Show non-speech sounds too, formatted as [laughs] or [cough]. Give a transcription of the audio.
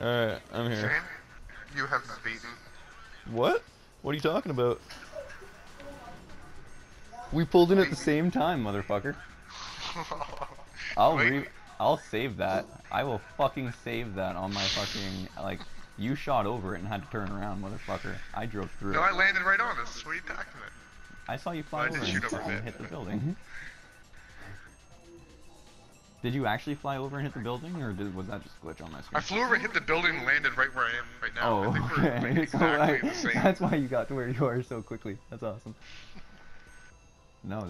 Alright, I'm here. Shane, you have been beaten. What? What are you talking about? We pulled in at the same time, motherfucker. [laughs] I'll re- I'll save that. I will fucking save that on my fucking like. You shot over it and had to turn around, motherfucker. I drove through No, it. I landed right on this. What are you talking about? I saw you fly I over and shoot over fucking hit the building. Mm-hmm. Did you actually fly over and hit the building, or did, was that just a glitch on my screen? I flew over, and hit the building, and landed right where I am right now. Oh, I think we're oh, like, [laughs] okay. So, exactly same. that's why you got to where you are so quickly. That's awesome. No, [laughs]